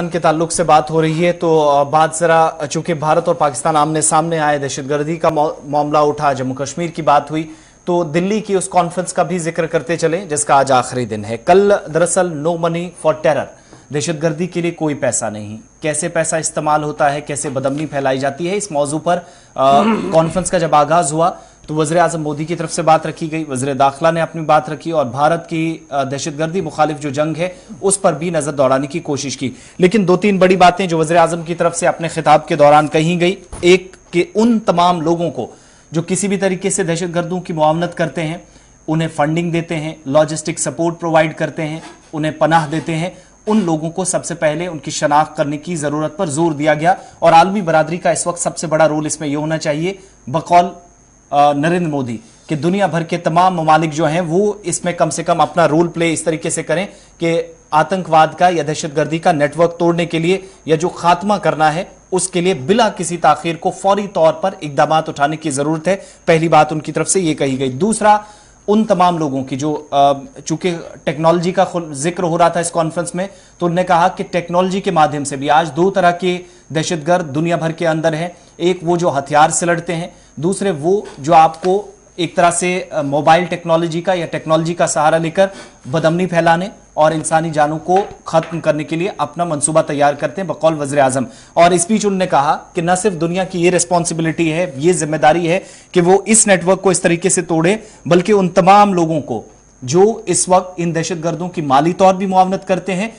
के ताल्लुक से बात हो रही है तो बात जरा, चूँकि भारत और पाकिस्तान आमने सामने आए, दहशतगर्दी का मामला उठा जम्मू कश्मीर की बात हुई तो दिल्ली की उस कॉन्फ्रेंस का भी ज़िक्र करते चले, जिसका आज आखिरी दिन है। कल दरअसल नो मनी फॉर टेरर दहशतगर्दी के लिए कोई पैसा नहीं। कैसे पैसा इस्तेमाल होता है, कैसे बदमनी फैलाई जाती है, इस मौजू पर कॉन्फ्रेंस का जब आगाज़ हुआ तो वजर अजम मोदी की तरफ़ से बात रखी गई, वजर दाखिला ने अपनी बात रखी और भारत की दहशतगर्दी मुखालिफ जो जंग है, उस पर भी नज़र दौड़ाने की कोशिश की। लेकिन दो तीन बड़ी बातें जो वजर अजम की तरफ़ से अपने खिताब के दौरान कही गई। एक, के उन तमाम लोगों को, जो किसी भी तरीके से दहशतगर्दों की मुआवनत करते हैं, उन्हें फंडिंग देते हैं, लॉजिस्टिक सपोर्ट प्रोवाइड करते हैं, उन्हें पनाह देते हैं, उन लोगों को सबसे पहले उनकी शनाख्त करने की ज़रूरत पर ज़ोर दिया गया। और आलमी बरादरी का इस वक्त सबसे बड़ा रोल इसमें यह होना चाहिए। बकौल नरेंद्र मोदी, कि दुनिया भर के तमाम ममालिक जो हैं, वो इसमें कम से कम अपना रोल प्ले इस तरीके से करें कि आतंकवाद का, या दहशतगर्दी का नेटवर्क तोड़ने के लिए, या जो खात्मा करना है, उसके लिए बिला किसी ताखिर को फौरी तौर पर इकदाम उठाने की ज़रूरत है। पहली बात उनकी तरफ़ से यह कही गई। दूसरा, उन तमाम लोगों की जो चूँकि टेक्नोलॉजी का ज़िक्र हो रहा था इस कॉन्फ्रेंस में तो उन्होंने कहा कि टेक्नोलॉजी के माध्यम से भी आज दो तरह के दहशतगर्द दुनिया भर के अंदर हैं। एक वो जो हथियार से लड़ते हैं दूसरे वो जो आपको एक तरह से मोबाइल टेक्नोलॉजी का या टेक्नोलॉजी का सहारा लेकर बदमनी फैलाने और इंसानी जानों को खत्म करने के लिए अपना मंसूबा तैयार करते हैं बकौल वजर आज़म। और इस बीच उन्होंने कहा कि न सिर्फ़ दुनिया की ये रिस्पॉन्सिबिलिटी है, ये ज़िम्मेदारी है कि वो इस नेटवर्क को इस तरीके से तोड़े, बल्कि उन तमाम लोगों को जो इस वक्त इन दहशतगर्दों की माली तौर भी मुआवनत करते हैं